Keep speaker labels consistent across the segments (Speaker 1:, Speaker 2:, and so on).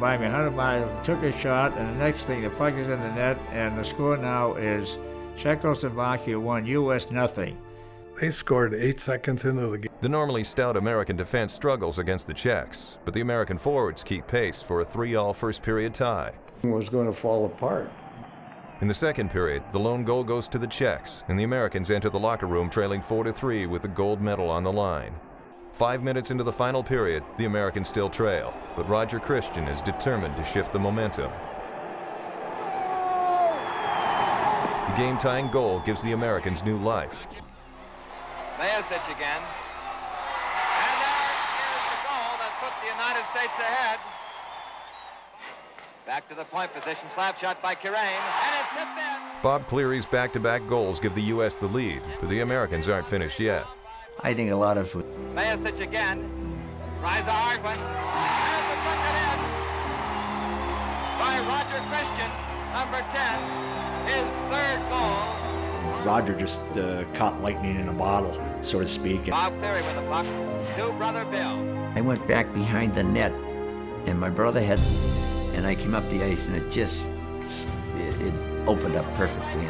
Speaker 1: by me, 100 miles, took a shot, and the next thing, the puck is in the net, and the score now is Czechoslovakia 1, U.S. nothing.
Speaker 2: They scored eight seconds into the game.
Speaker 3: The normally stout American defense struggles against the Czechs, but the American forwards keep pace for a 3-all first period tie.
Speaker 4: It was going to fall apart.
Speaker 3: In the second period, the lone goal goes to the Czechs, and the Americans enter the locker room trailing 4-3 with the gold medal on the line. Five minutes into the final period, the Americans still trail, but Roger Christian is determined to shift the momentum. The game-tying goal gives the Americans new life.
Speaker 5: Mayasich again. And there is the goal that put the United States ahead. Back to the point position, slap shot by Kirrane, and it's tipped in.
Speaker 3: Bob Cleary's back-to-back goals give the U.S. the lead, but the Americans aren't finished yet.
Speaker 6: I think a lot of
Speaker 5: Mayasich again. Tries a hard one. And the bucket in by Roger Christian, number 10, his third goal.
Speaker 7: Roger just uh, caught lightning in a bottle, so to speak.
Speaker 5: Bob Cleary with the puck to brother Bill.
Speaker 6: I went back behind the net, and my brother had, and I came up the ice, and it just, it, it opened up perfectly.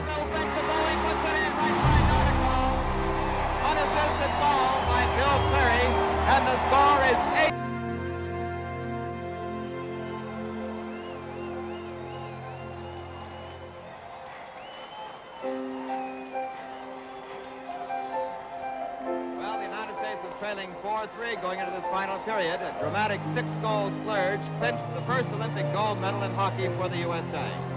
Speaker 5: And the score is 8. Well, the United States is trailing 4-3 going into this final period. A dramatic six-goal splurge clinched the first Olympic gold medal in hockey for the USA.